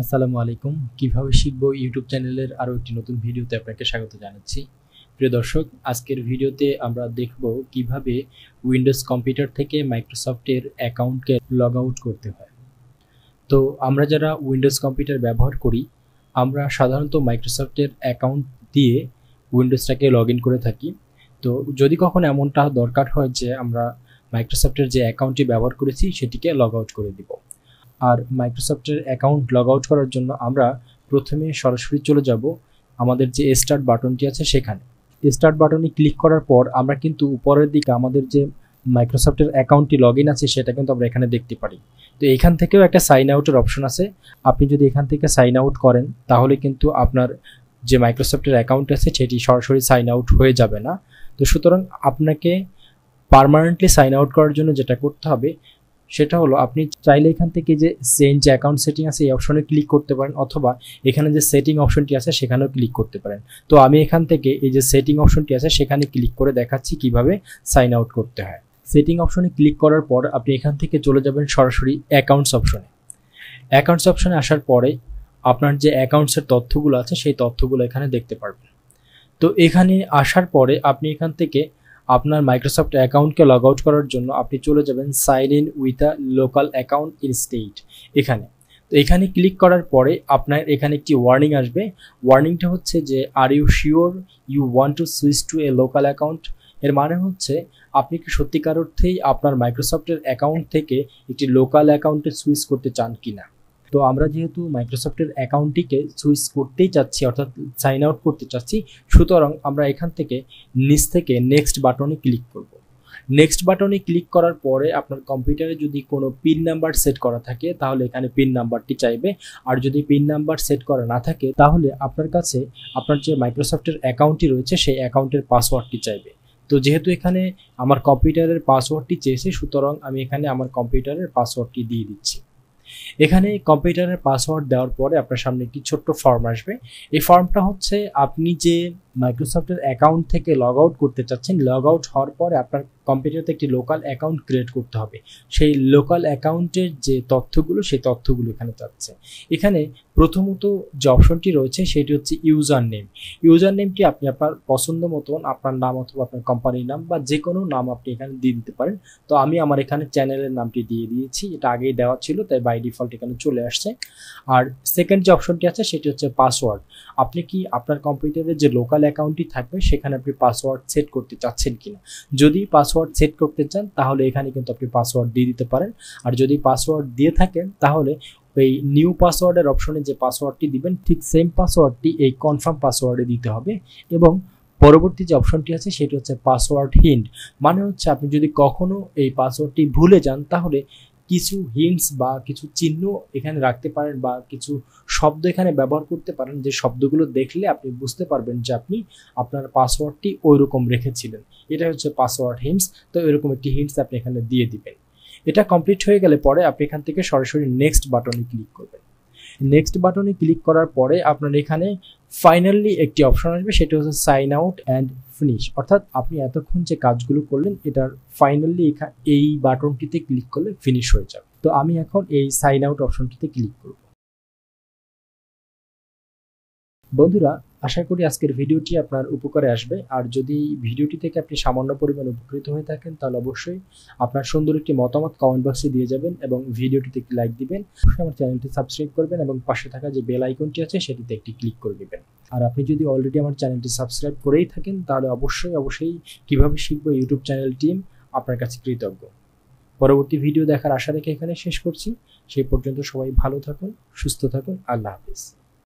আসসালামু আলাইকুম। কীভাবে শিখব ইউটিউব চ্যানেলের আরও একটি নতুন ভিডিওতে আপনাকে স্বাগত জানাচ্ছি। প্রিয় দর্শক, আজকের ভিডিওতে আমরা দেখব কীভাবে উইন্ডোজ কম্পিউটার থেকে মাইক্রোসফটের অ্যাকাউন্টকে লগ আউট করতে হয়। তো আমরা যারা উইন্ডোজ কম্পিউটার ব্যবহার করি, আমরা সাধারণত মাইক্রোসফটের অ্যাকাউন্ট দিয়ে উইন্ডোজটাকে লগ করে থাকি। তো যদি কখনো এমনটা দরকার হয় যে আমরা মাইক্রোসফটের যে অ্যাকাউন্টটি ব্যবহার করেছি, সেটিকে লগ আউট করে দিব। আর মাইক্রোসফটের অ্যাকাউন্ট লগ আউট করার জন্য আমরা প্রথমে সরাসরি চলে যাব আমাদের যে স্টার্ট বাটনটি আছে সেখানে। স্টার্ট বাটনে ক্লিক করার পর আমরা কিন্তু উপরের দিকে আমাদের যে মাইক্রোসফটের অ্যাকাউন্টটি লগ ইন আছে, সেটা কিন্তু আমরা এখানে দেখতে পারি। তো এখান থেকেও একটা সাইন আউটের অপশন আছে। আপনি যদি এখান থেকে সাইন আউট করেন, তাহলে কিন্তু আপনার যে মাইক্রোসফটের অ্যাকাউন্ট আছে, সেটি সরাসরি সাইন আউট হয়ে যাবে না। তো সুতরাং আপনাকে পারমানেন্টলি সাইন আউট করার জন্য যেটা করতে হবে, সেটা হলো আপনি চাইলে এখান থেকে যে চেঞ্জ অ্যাকাউন্ট সেটিং আছে, এই অপশনে ক্লিক করতে পারেন, অথবা এখানে যে সেটিং অপশনটি আছে, সেখানেও ক্লিক করতে পারেন। তো আমি এখান থেকে এই যে সেটিং অপশনটি আছে, সেখানে ক্লিক করে দেখাচ্ছি কীভাবে সাইন আউট করতে হয়। সেটিং অপশনে ক্লিক করার পর আপনি এখান থেকে চলে যাবেন সরাসরি অ্যাকাউন্টস অপশনে অ্যাকাউন্টস অপশনে আসার পরে আপনার যে অ্যাকাউন্টসের তথ্যগুলো আছে, সেই তথ্যগুলো এখানে দেখতে পারবেন। তো এখানে আসার পরে আপনি এখান থেকে আপনার মাইক্রোসফট অ্যাকাউন্টকে লগ আউট করার জন্য আপনি চলে যাবেন sign in with a local account instead এখানে। তো এখানে ক্লিক করার পরে আপনার এখানে একটি ওয়ার্নিং আসবে। ওয়ার্নিংটা হচ্ছে যে are you sure you want to switch to a local account এর মানে হচ্ছে, আপনি কি সত্যিকার অর্থেই আপনার মাইক্রোসফটের অ্যাকাউন্ট থেকে একটি লোকাল অ্যাকাউন্টে সুইচ করতে চান কি না তো আমরা যেহেতু মাইক্রোসফটের অ্যাকাউন্টটিকে সুইচ করতেই চাচ্ছি, অর্থাৎ সাইন আউট করতে চাচ্ছি, সুতরাং আমরা এখান থেকে নিচ থেকে নেক্সট বাটনে ক্লিক করব। নেক্সট বাটনে ক্লিক করার পরে আপনার কম্পিউটারে যদি কোনো পিন নাম্বার সেট করা থাকে, তাহলে এখানে পিন নাম্বারটি চাইবে। আর যদি পিন নাম্বার সেট করা না থাকে, তাহলে আপনার কাছে আপনার যে মাইক্রোসফটের অ্যাকাউন্টটি রয়েছে, সেই অ্যাকাউন্টের পাসওয়ার্ডটি চাইবে। তো যেহেতু এখানে আমার কম্পিউটারের পাসওয়ার্ডটি চেয়েছে, সুতরাং আমি এখানে আমার কম্পিউটারের পাসওয়ার্ডটি দিয়ে দিচ্ছি। এখানে কম্পিউটারের পাসওয়ার্ড দেওয়ার পরে আপনার সামনে একটি ছোট্ট ফর্ম আসবে। এই ফর্মটা হচ্ছে আপনি যে মাইক্রোসফটের অ্যাকাউন্ট থেকে লগ আউট করতে চাচ্ছেন লগ আউট হওয়ার পরে আপনার কম্পিউটারতে একটি লোকাল অ্যাকাউন্ট ক্রিয়েট করতে হবে। সেই লোকাল অ্যাকাউন্টের যে তথ্যগুলো, সেই তথ্যগুলো এখানে চাচ্ছে এখানে প্রথমত যে অপশনটি রয়েছে, সেটি হচ্ছে ইউজার নেম ইউজার নেমটি আপনি আপনার পছন্দ মতন, আপনার নাম অথবা আপনার কোম্পানির নাম বা যে কোনো নাম আপনি এখানে দিয়ে দিতে পারেন। তো আমি আমার এখানে চ্যানেলের নামটি দিয়ে দিয়েছি, এটা আগেই দেওয়া ছিল, তাই বাই ডিফল্ট এখানে চলে আসছে। আর সেকেন্ড যে অপশনটি আছে, সেটি হচ্ছে পাসওয়ার্ড আপনি কি আপনার কম্পিউটারের যে লোকাল অ্যাকাউন্টটি থাকবে, সেখানে আপনি পাসওয়ার্ড সেট করতে চাচ্ছেন কিনা। যদি পাসওয়ার্ড সেট করতে চান, তাহলে এখানে কিন্তু আপনি পাসওয়ার্ড দিয়ে দিতে পারেন। আর যদি পাসওয়ার্ড দিয়ে থাকেন, তাহলে এই নিউ পাসওয়ার্ডের অপশনে যে পাসওয়ার্ডটি দিবেন, ঠিক সেম পাসওয়ার্ডটি এই কনফার্ম পাসওয়ার্ডে দিতে হবে। এবং পরবর্তী যে অপশনটি আছে, সেটি হচ্ছে পাসওয়ার্ড হিন্ট মানে হচ্ছে আপনি যদি কখনো এই পাসওয়ার্ডটি ভুলে যান, তাহলে কিছু হিন্টস বা কিছু চিহ্ন এখানে রাখতে পারেন বা কিছু শব্দ এখানে ব্যবহার করতে পারেন যে শব্দগুলো দেখলে আপনি বুঝতে পারবেন যে আপনি আপনার পাসওয়ার্ডটি ওই রকম রেখেছিলেন। এটা হচ্ছে পাসওয়ার্ড হিন্টস তো এরকম একটি হিন্টস আপনি এখানে দিয়ে দিবেন। এটা কমপ্লিট হয়ে গেলে পরে আপনি এখান থেকে সরাসরি নেক্সট বাটনে ক্লিক করবেন। নেক্সট বাটনে ক্লিক করার পরে আপনার এখানে ফাইনালি একটি অপশন আসবে, সেটা হচ্ছে সাইন আউট অ্যান্ড ফিনিশ অর্থাৎ আপনি এতক্ষণ যে কাজগুলো করলেন, এটার ফাইনালি এখানে এই বাটনটিতে ক্লিক করলে ফিনিশ হয়ে যাবে। তো আমি এখন এই সাইন আউট অপশনটিতে ক্লিক করব। বন্ধুরা, আশা করি আজকের ভিডিওটি আপনার উপকারে আসবে। আর যদি ভিডিওটি থেকে আপনি সামান্য পরিমাণ উপকৃত হয়ে থাকেন, তাহলে অবশ্যই আপনার সুন্দর একটি মতামত কমেন্ট বক্সে দিয়ে যাবেন এবং ভিডিওটিতে একটি লাইক দিবেন। অবশ্যই আমার চ্যানেলটি সাবস্ক্রাইব করবেন এবং পাশে থাকা যে বেল আইকনটি আছে, সেটিতে একটি ক্লিক করে দেবেন। আর আপনি যদি অলরেডি আমার চ্যানেলটি সাবস্ক্রাইব করেই থাকেন, তাহলে অবশ্যই অবশ্যই কীভাবে শিখব ইউটিউব চ্যানেল টিম আপনার কাছে কৃতজ্ঞ। পরবর্তী ভিডিও দেখার আশা রেখে এখানে শেষ করছি। সেই পর্যন্ত সবাই ভালো থাকুন, সুস্থ থাকুন। আল্লাহ হাফিজ।